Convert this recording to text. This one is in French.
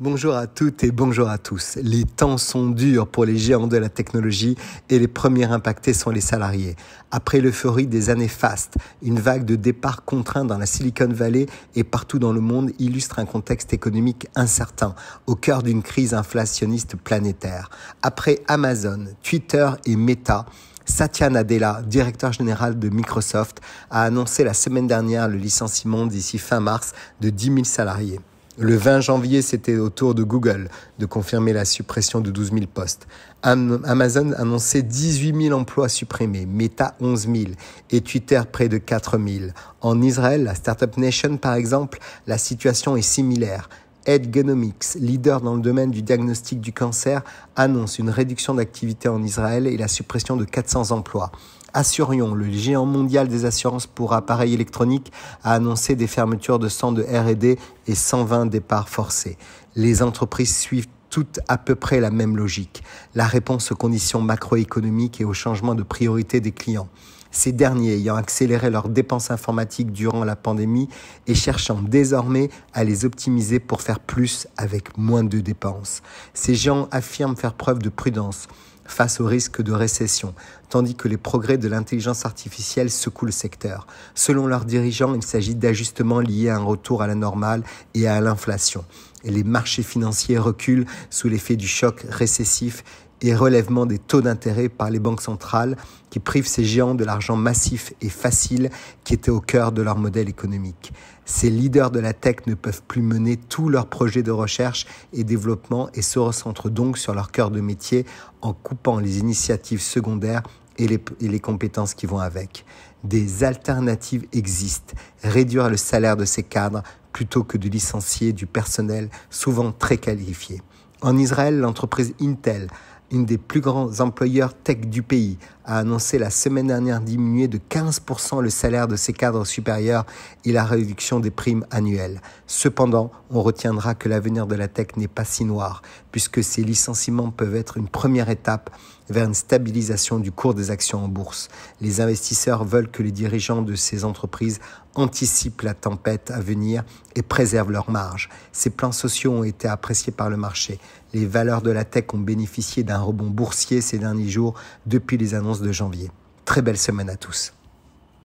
Bonjour à toutes et bonjour à tous. Les temps sont durs pour les géants de la technologie et les premiers impactés sont les salariés. Après l'euphorie des années fastes, une vague de départ contraints dans la Silicon Valley et partout dans le monde illustre un contexte économique incertain, au cœur d'une crise inflationniste planétaire. Après Amazon, Twitter et Meta, Satya Nadella, directeur général de Microsoft, a annoncé la semaine dernière le licenciement d'ici fin mars de 10 000 salariés. Le 20 janvier, c'était au tour de Google de confirmer la suppression de 12 000 postes. Amazon annonçait 18 000 emplois supprimés, Meta 11 000 et Twitter près de 4 000. En Israël, la Startup Nation par exemple, la situation est similaire. Edgenomics, leader dans le domaine du diagnostic du cancer, annonce une réduction d'activité en Israël et la suppression de 400 emplois. Assurion, le géant mondial des assurances pour appareils électroniques, a annoncé des fermetures de centres de R&D et 120 départs forcés. Les entreprises suivent toutes à peu près la même logique, la réponse aux conditions macroéconomiques et aux changements de priorité des clients. Ces derniers ayant accéléré leurs dépenses informatiques durant la pandémie et cherchant désormais à les optimiser pour faire plus avec moins de dépenses. Ces géants affirment faire preuve de prudence face au risque de récession, tandis que les progrès de l'intelligence artificielle secouent le secteur. Selon leurs dirigeants, il s'agit d'ajustements liés à un retour à la normale et à l'inflation. Les marchés financiers reculent sous l'effet du choc récessif et relèvement des taux d'intérêt par les banques centrales qui privent ces géants de l'argent massif et facile qui était au cœur de leur modèle économique. Ces leaders de la tech ne peuvent plus mener tous leurs projets de recherche et développement et se recentrent donc sur leur cœur de métier en coupant les initiatives secondaires et les, compétences qui vont avec. Des alternatives existent. Réduire le salaire de ces cadres plutôt que de licencier du personnel souvent très qualifié. En Israël, l'entreprise Intel une des plus grands employeurs tech du pays, a annoncé la semaine dernière diminuer de 15% le salaire de ses cadres supérieurs et la réduction des primes annuelles. Cependant, on retiendra que l'avenir de la tech n'est pas si noir, puisque ces licenciements peuvent être une première étape vers une stabilisation du cours des actions en bourse. Les investisseurs veulent que les dirigeants de ces entreprises anticipent la tempête à venir et préservent leurs marges. Ces plans sociaux ont été appréciés par le marché. Les valeurs de la tech ont bénéficié d'un rebond boursier ces derniers jours depuis les annonces de janvier. Très belle semaine à tous.